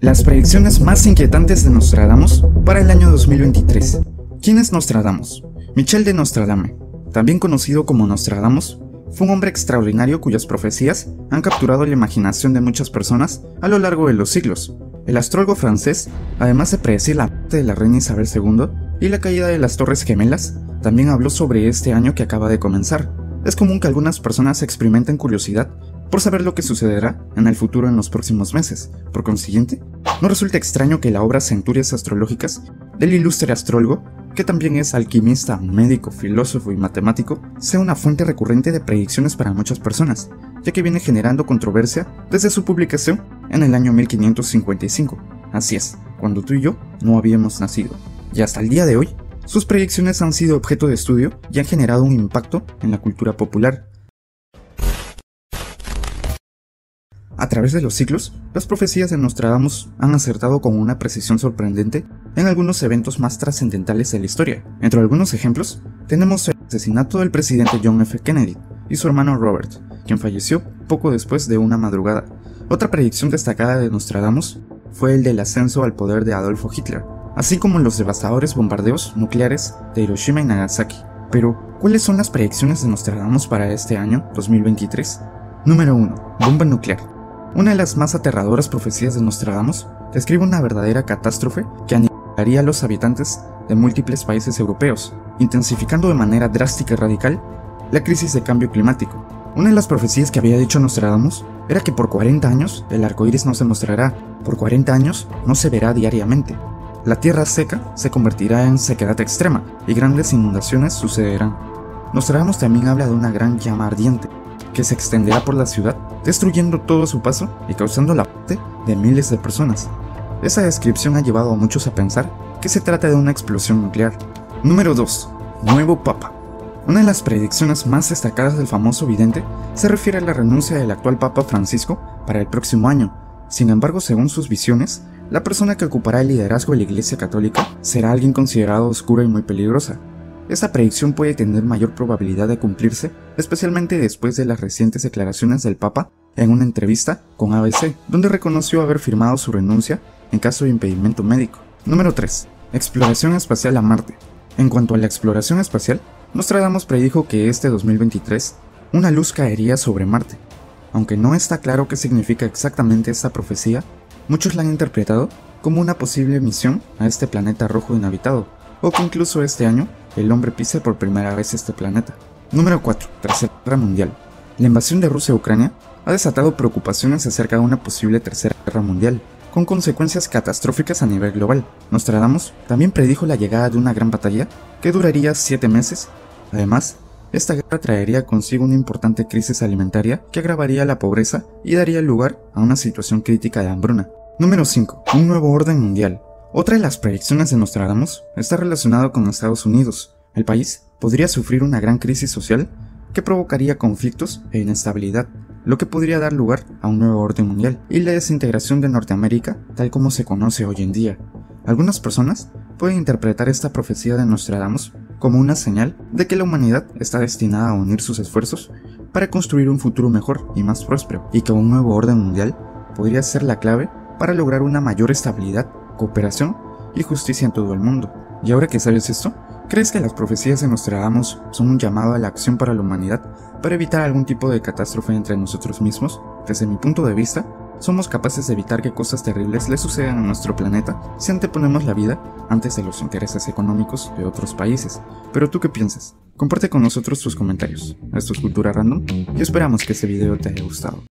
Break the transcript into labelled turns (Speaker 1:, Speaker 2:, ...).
Speaker 1: Las predicciones más inquietantes de Nostradamus para el año 2023. ¿Quién es Nostradamus? Michel de Nostradame, también conocido como Nostradamus, fue un hombre extraordinario cuyas profecías han capturado la imaginación de muchas personas a lo largo de los siglos. El astrólogo francés, además de predecir la muerte de la reina Isabel II y la caída de las Torres Gemelas, también habló sobre este año que acaba de comenzar. Es común que algunas personas experimenten curiosidad por saber lo que sucederá en el futuro en los próximos meses. Por consiguiente, no resulta extraño que la obra Centurias Astrológicas del ilustre astrólogo, que también es alquimista, médico, filósofo y matemático, sea una fuente recurrente de predicciones para muchas personas, ya que viene generando controversia desde su publicación en el año 1555. Así es, cuando tú y yo no habíamos nacido. Y hasta el día de hoy, sus predicciones han sido objeto de estudio y han generado un impacto en la cultura popular, A través de los siglos, las profecías de Nostradamus han acertado con una precisión sorprendente en algunos eventos más trascendentales de la historia. Entre algunos ejemplos, tenemos el asesinato del presidente John F. Kennedy y su hermano Robert, quien falleció poco después de una madrugada. Otra predicción destacada de Nostradamus fue el del ascenso al poder de Adolfo Hitler, así como los devastadores bombardeos nucleares de Hiroshima y Nagasaki. Pero, ¿cuáles son las predicciones de Nostradamus para este año 2023? Número 1. Bomba nuclear. Una de las más aterradoras profecías de Nostradamus describe una verdadera catástrofe que aniquilaría a los habitantes de múltiples países europeos, intensificando de manera drástica y radical la crisis de cambio climático. Una de las profecías que había dicho Nostradamus era que por 40 años el arco iris no se mostrará, por 40 años no se verá diariamente. La tierra seca se convertirá en sequedad extrema y grandes inundaciones sucederán. Nostradamus también habla de una gran llama ardiente que se extenderá por la ciudad destruyendo todo su paso y causando la muerte de miles de personas. Esa descripción ha llevado a muchos a pensar que se trata de una explosión nuclear. Número 2. Nuevo Papa. Una de las predicciones más destacadas del famoso vidente se refiere a la renuncia del actual Papa Francisco para el próximo año. Sin embargo, según sus visiones, la persona que ocupará el liderazgo de la Iglesia Católica será alguien considerado oscura y muy peligrosa, esta predicción puede tener mayor probabilidad de cumplirse, especialmente después de las recientes declaraciones del Papa en una entrevista con ABC, donde reconoció haber firmado su renuncia en caso de impedimento médico. Número 3. Exploración espacial a Marte. En cuanto a la exploración espacial, Nostradamus predijo que este 2023 una luz caería sobre Marte. Aunque no está claro qué significa exactamente esta profecía, muchos la han interpretado como una posible misión a este planeta rojo inhabitado, o que incluso este año el hombre pise por primera vez este planeta. Número 4. Tercera Guerra Mundial. La invasión de Rusia a Ucrania ha desatado preocupaciones acerca de una posible Tercera Guerra Mundial, con consecuencias catastróficas a nivel global. Nostradamus también predijo la llegada de una gran batalla que duraría 7 meses. Además, esta guerra traería consigo una importante crisis alimentaria que agravaría la pobreza y daría lugar a una situación crítica de hambruna. Número 5. Un nuevo orden mundial. Otra de las predicciones de Nostradamus está relacionada con Estados Unidos. El país podría sufrir una gran crisis social que provocaría conflictos e inestabilidad, lo que podría dar lugar a un nuevo orden mundial y la desintegración de Norteamérica tal como se conoce hoy en día. Algunas personas pueden interpretar esta profecía de Nostradamus como una señal de que la humanidad está destinada a unir sus esfuerzos para construir un futuro mejor y más próspero, y que un nuevo orden mundial podría ser la clave para lograr una mayor estabilidad cooperación y justicia en todo el mundo. ¿Y ahora que sabes esto? ¿Crees que las profecías de Nostradamus son un llamado a la acción para la humanidad para evitar algún tipo de catástrofe entre nosotros mismos? Desde mi punto de vista, somos capaces de evitar que cosas terribles le sucedan a nuestro planeta si anteponemos la vida antes de los intereses económicos de otros países. Pero tú qué piensas? Comparte con nosotros tus comentarios. Esto es Cultura Random y esperamos que este video te haya gustado.